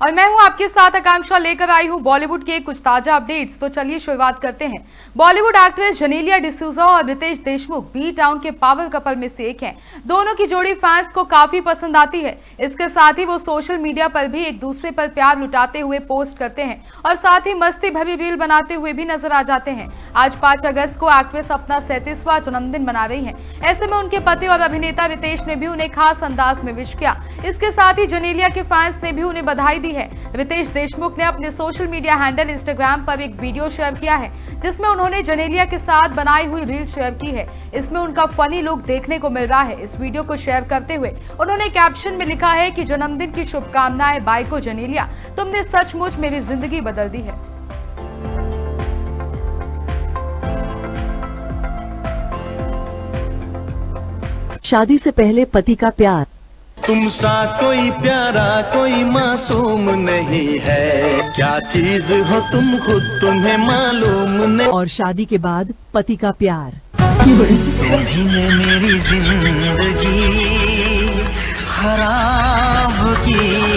और मैं हूँ आपके साथ आकांक्षा लेकर आई हूँ बॉलीवुड के कुछ ताज़ा अपडेट्स। तो चलिए शुरुआत करते हैं। बॉलीवुड एक्ट्रेस जनेलिया डिसूजा और रितेश देशमुख बी टाउन के पावर कपल में से एक हैं। दोनों की जोड़ी फैंस को काफ़ी पसंद आती है। इसके साथ ही वो सोशल मीडिया पर भी एक दूसरे पर प्यार लुटाते हुए पोस्ट करते हैं और साथ ही मस्ती भरी रील बनाते हुए भी नज़र आ जाते हैं। आज पाँच अगस्त को एक्ट्रेस अपना सैतीसवा जन्मदिन मना रही है। ऐसे में उनके पति और अभिनेता रितेश ने भी उन्हें खास अंदाज में विश किया। इसके साथ ही जनेलिया के फैंस ने भी उन्हें बधाई दी है। रितेश देशमुख ने अपने सोशल मीडिया हैंडल इंस्टाग्राम पर एक वीडियो शेयर किया है, जिसमें उन्होंने जनेलिया के साथ बनाई हुई रील शेयर की है। इसमें उनका फनी लुक देखने को मिल रहा है। इस वीडियो को शेयर करते हुए उन्होंने कैप्शन में लिखा है की जन्मदिन की शुभकामनाएँ बाई को जनेलिया। तुमने सचमुच मेरी ज़िंदगी बदल दी है। शादी से पहले पति का प्यार। तुम सा कोई प्यारा कोई मासूम नहीं है। क्या चीज़ हो तुम खुद तुम्हें मालूम नहीं। और शादी के बाद पति का प्यार। मेरी ज़िंदगी खराब की